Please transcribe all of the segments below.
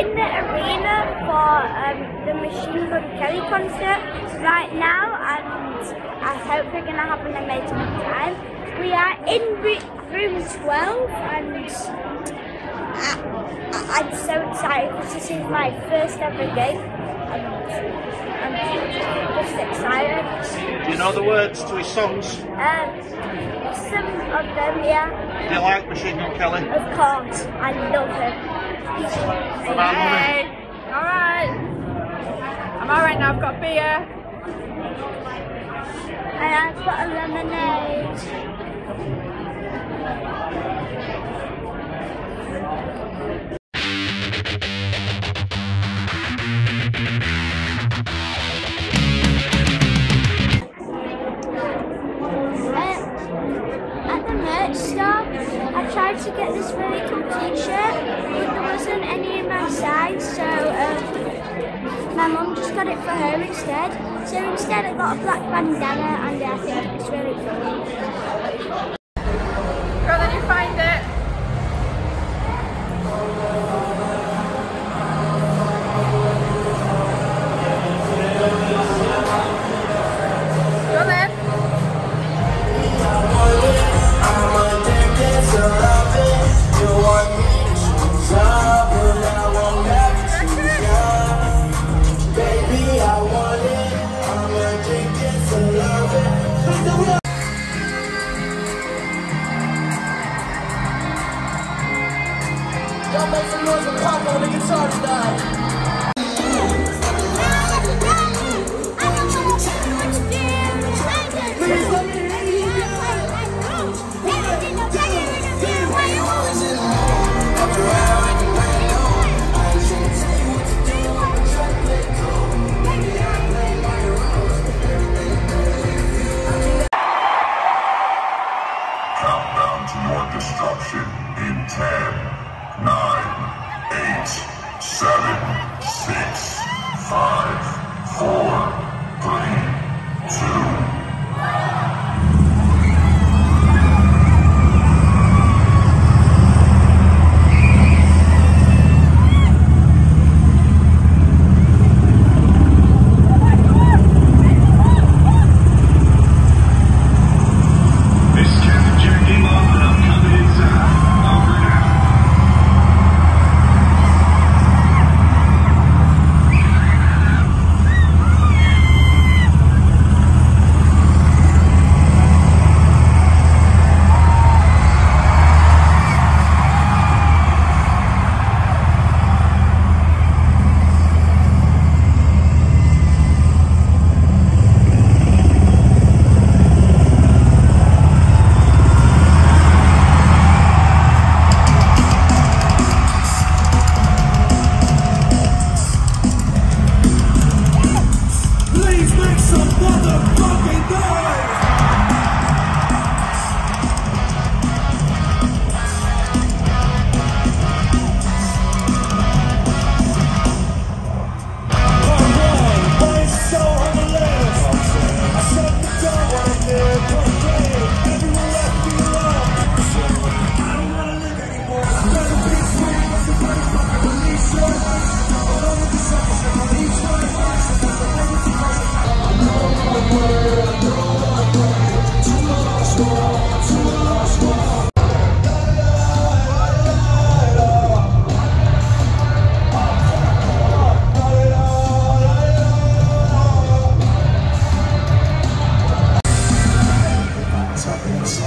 in the arena for um, the Machine Gun Kelly concert right now, and I hope we're gonna have an amazing time. We are in room 12, and I, I'm so excited because this is my first ever gig. And I'm just excited. Do you know the words to his songs? Um, some of them, yeah, Do you like Machine Gun Kelly? of course. I love him. Hey, alright. I'm alright now, I've got beer. And I've got a lemonade. Tried to get this really cool t-shirt, but there wasn't any in my size, so um, my mum just got it for her instead. So instead I got a black bandana and I think it's really cool. Go then you find it. Go then.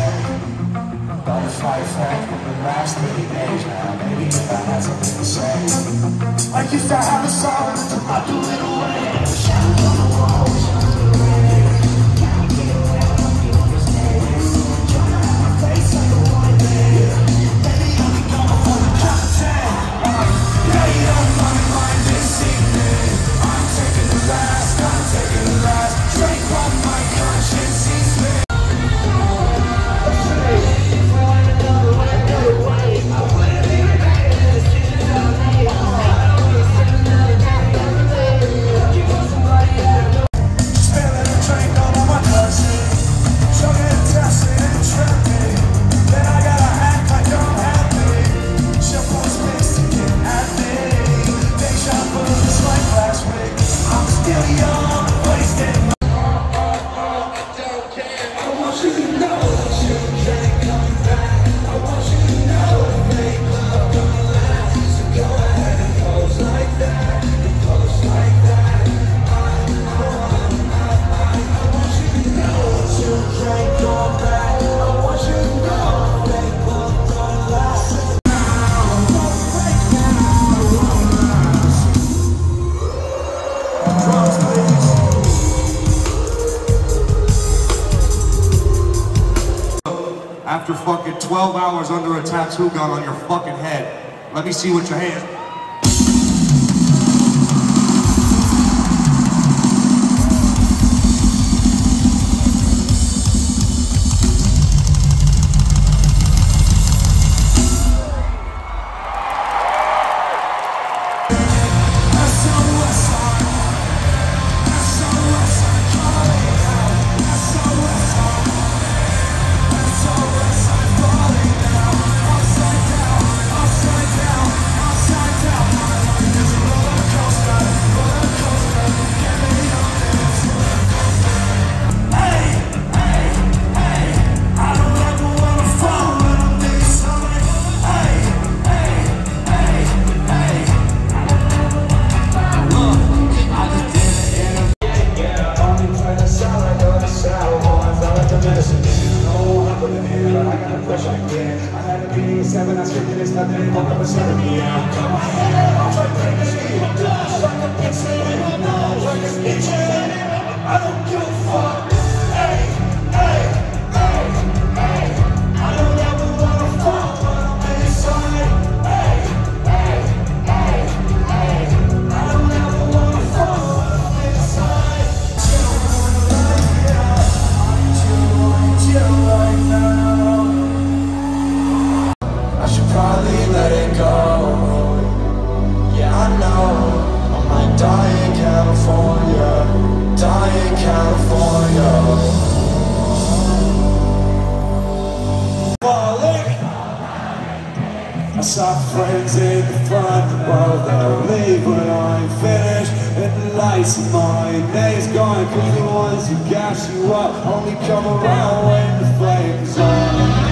Don't fight for the last 30 days now. Maybe if I had something to say. I used to have a song to my two little After fucking 12 hours under a tattoo gun on your fucking head, let me see what your hands. Lost friends in the front While they'll leave when I'm finished And the lights of my name's gone Be the ones who gas you up. Only come around when the flame's on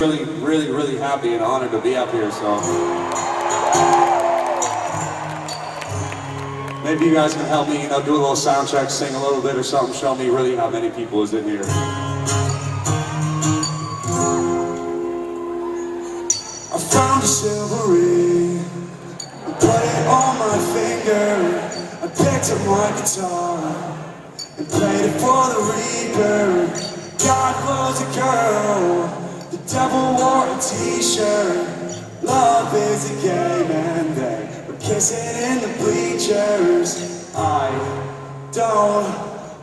really, really, really happy and honored to be up here. So maybe you guys can help me, you know, do a little sound check, sing a little bit or something, show me really how many people is in here. Ring, I put it on my finger. I picked up my guitar and played it for the reaper. God was a girl, the devil wore a t-shirt. Love is a game and they were kissing in the bleachers. I don't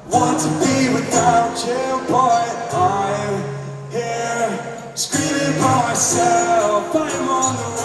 want to be without you, but I'm here screaming by myself. I'm on the run.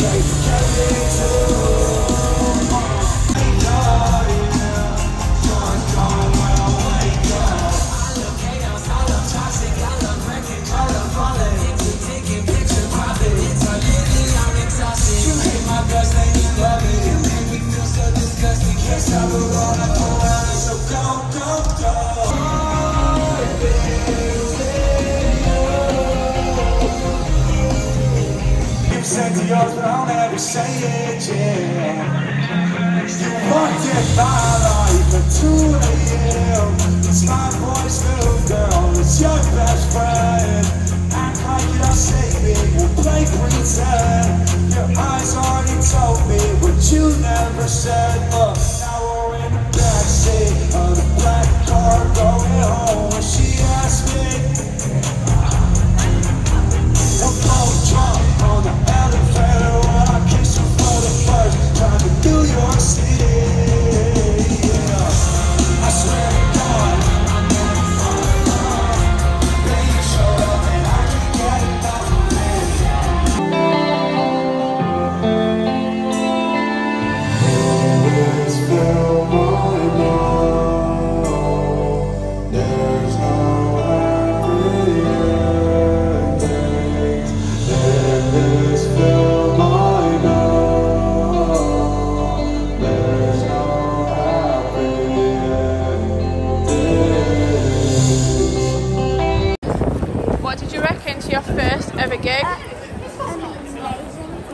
Okay, forget it too. Say it, yeah. You my life at 2 a.m. It's my boy's little girl, it's your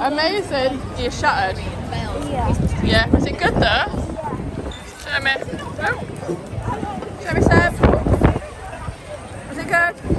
Amazing. You're shattered. Yeah. Yeah. Was it good though? Show me. Oh. Show me, Seb. Was it good?